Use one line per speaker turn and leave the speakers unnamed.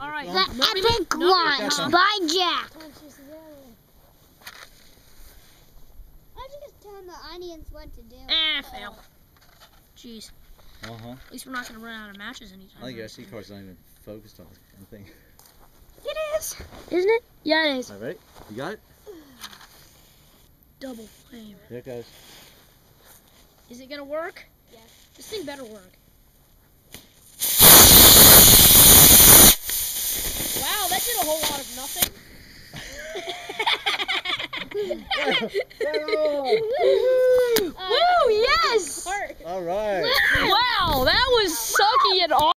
All right.
The
Nobody-
Epic
nobody-
Launch
Nobody-
by Jack.
I just tell the audience what to do.
Eh, fail. Jeez.
Uh huh.
At least we're not gonna run out of matches anytime.
I think your
soon.
SD card's not even focused on the thing.
It is. Isn't it? Yeah, it is.
All right, you got it?
Double flame.
There it goes.
Is it gonna work?
Yes.
This thing better work. Wow, that did a whole lot of nothing. Uh, Woo! Yes.
All right.
Wow, that was sucky and awful.